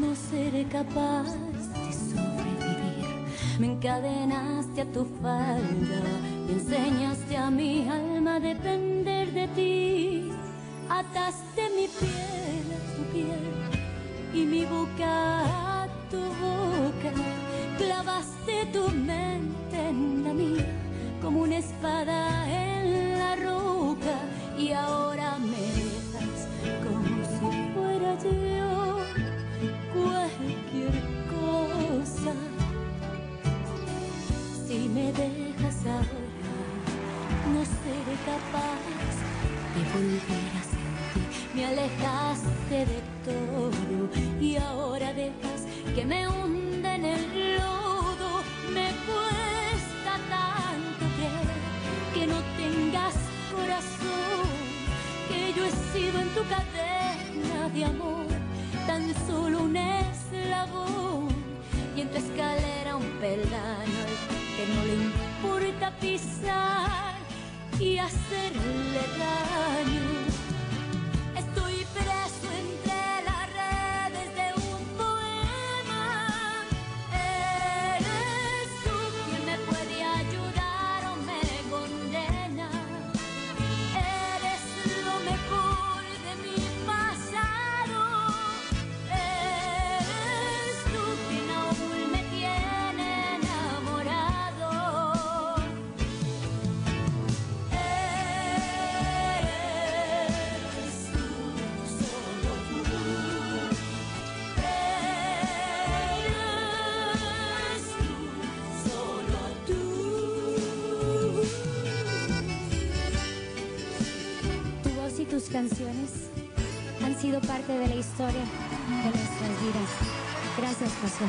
no seré capaz de sobrevivir. Me encadenaste a tu falda y enseñaste a mi alma a depender de ti. Ataste mi piel a tu piel y mi boca a tu boca. Clavaste tu mente en la mía como una espada en la roca y ahora me capaz de volver a sentir. Me alejaste de todo y ahora dejas que me hunda en el lodo. Me cuesta tanto creer que no tengas corazón, que yo he sido en tu cadena de amor tan solo un eslabón y en tu escalera un peldaño al que no le importa pisar y hacerle daño. Y tus canciones han sido parte de la historia de nuestras vidas. Gracias su